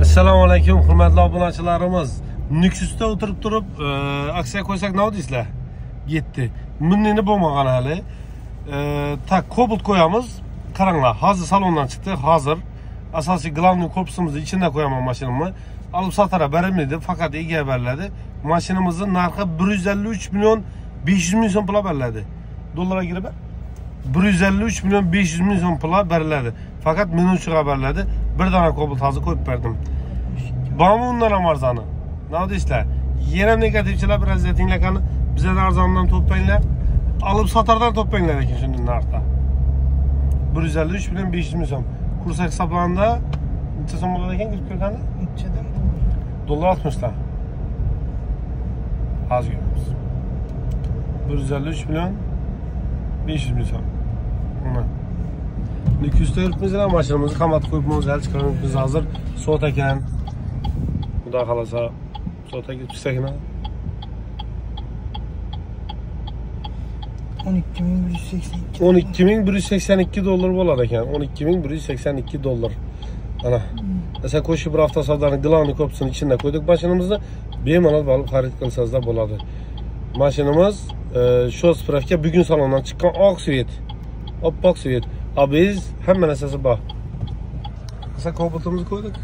assalomu alaykum hurmatli obunachilarimiz. Nukusda o'tirib turib e, aksiya qo'ysak nima deysizlar? Yetdi. Minnini bo'lmagan hali. Так tak kobalt qo'yamiz. Qaranglar hozir salondan chiqdi hozir. Asosiy главный korpusimizni ichida qo'yaman mashinamni. Olib sotara berilmaydi faqat egaga beriladi. Mashinamizni narxi bir yuz ellik uch million besh yuz ming so'm pulga beriladi. Dollarga kirib bir yuz ellik uch million besh yuz ming so'm pulga beriladi. Faqat minuvchiga beriladi. Bir dona kobalt hozir qo'yib berdim bormi undan ham arzoni nima deysizlar yana negativchilar bir azyatinglarni bizdan arzondan to'planglar olib sotardan to'planglar lekin shunday narxda bir yuz ellik uch million besh yuz ming so'm kurs hisoblaganda necha so'm bo'lar ekan kirib kelganda Nechadan dollar oltmishlar hozir ko'ramiz bir yuz ellik uch million besh yuz ming so'm mana nukusda yuribmizlar mashinamizni qamatib qo'yibmiz hali chiqaribmiz hozir soat ekan xudo xohlasa soatga chiqsakmi 12182. 12182 dollar bo'lar ekan 12182 dollar ana masalan qo'shib bir avtosavdoni главный korpusini ichida qo'ydik mashinamizni bemalol borib xarid qilsangizlar bo'ladi mashinamiz e, shu spravka bugun salondan chiqqan oq svet oppoq svet Abi biz hemen esası bak. Sen kovbotamızı koyduk.